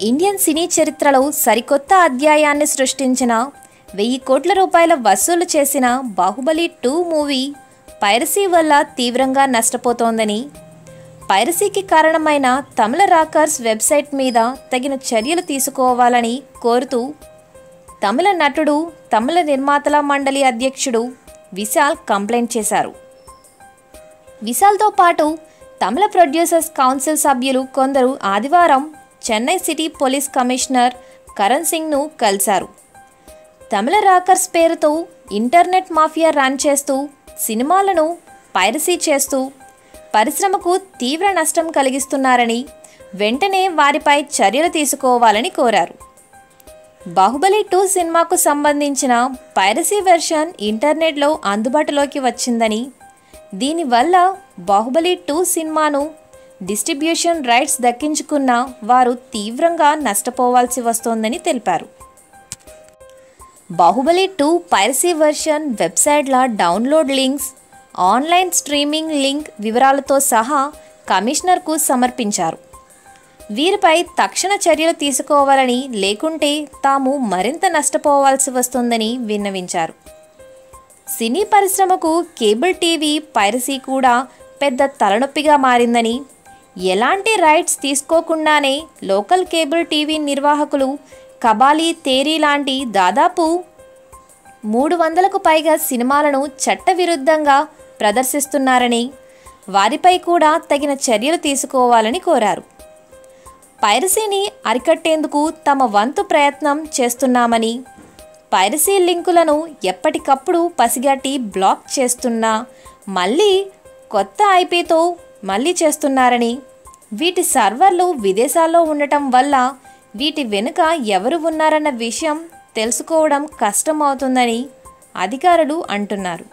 Indian cine చరిత్రలో సరికొత్త అధ్యాయాన్ని సృష్టించిన వెయ్యి కోట్ల రూపాయల వసూలు చేసిన బాహుబలి టూ మూవీ పైరసీ వల్ల తీవ్రంగా నష్టపోతోందని పైరసీకి కారణమైన తమిళ రాకర్స్ వెబ్సైట్ మీద తగిన చర్యలు తీసుకోవాలని కోరుతూ తమిళ నటుడు తమిళ నిర్మాతల మండలి అధ్యక్షుడు విశాల్ కంప్లైంట్ చేశారు. విశాల్తో పాటు తమిళ ప్రొడ్యూసర్స్ కౌన్సిల్ సభ్యులు కొందరు ఆదివారం Chennai city police commissioner Karan సింగ్ను కలిశారు. తమిళ రాకర్స్ పేరుతో ఇంటర్నెట్ మాఫియా రన్ చేస్తూ సినిమాలను పైరసీ చేస్తూ పరిశ్రమకు తీవ్ర నష్టం కలిగిస్తున్నారని వెంటనే వారిపై చర్యలు తీసుకోవాలని కోరారు. బాహుబలి టూ సినిమాకు సంబంధించిన పైరసీ వెర్షన్ ఇంటర్నెట్లో అందుబాటులోకి వచ్చిందని. దీనివల్ల బాహుబలి టూ సినిమాను డిస్ట్రిబ్యూషన్ రైట్స్ దక్కించుకున్న వారు తీవ్రంగా నష్టపోవాల్సి వస్తోందని తెలిపారు. Baahubali two piracy version వెబ్సైట్ల download links online streaming link వివరాలతో సహా కమిషనర్కు సమర్పించారు. వీరిపై తక్షణ చర్యలు తీసుకోవాలని లేకుంటే తాము మరింత నష్టపోవాల్సి వస్తుందని విన్నవించారు. సినీ పరిశ్రమకు కేబుల్ టీవీ పైరసీ కూడా పెద్ద తలనొప్పిగా మారిందని ఎలాంటి రైట్స్ తీసుకోకుండానే లోకల్ కేబుల్ టీవీ నిర్వాహకులు కబాలీ తేరీ లాంటి దాదాపు మూడు వందలకు పైగా సినిమాలను చట్టవిరుద్ధంగా ప్రదర్శిస్తున్నారని వారిపై కూడా తగిన చర్యలు తీసుకోవాలని కోరారు. పైరసీని అరికట్టేందుకు తమ వంతు ప్రయత్నం చేస్తున్నామని పైరసీ లింకులను ఎప్పటికప్పుడు పసిగట్టి బ్లాక్ చేస్తున్నా మళ్ళీ కొత్త ఐపీతో మళ్ళీ చేస్తున్నారని వీటి సర్వర్లు విదేశాల్లో ఉండటం వల్ల వీటి వెనుక ఎవరు ఉన్నారన్న విషయం తెలుసుకోవడం కష్టం అవుతుందని అధికారులు అంటున్నారు.